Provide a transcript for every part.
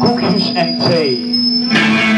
Koekjes and thee.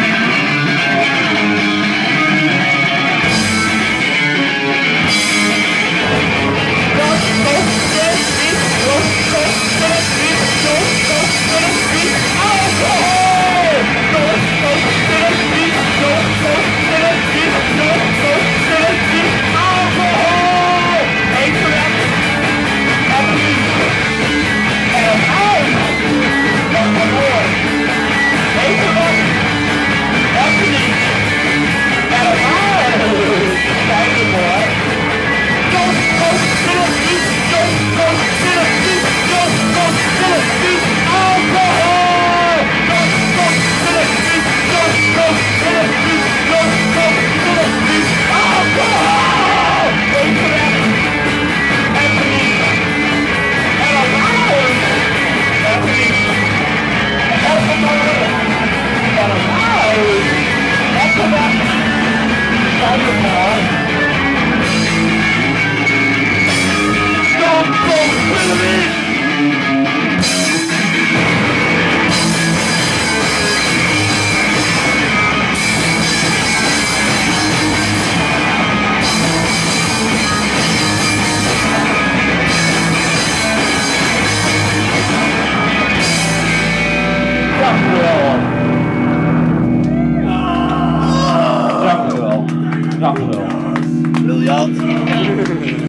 Buffalo. Billy Alt.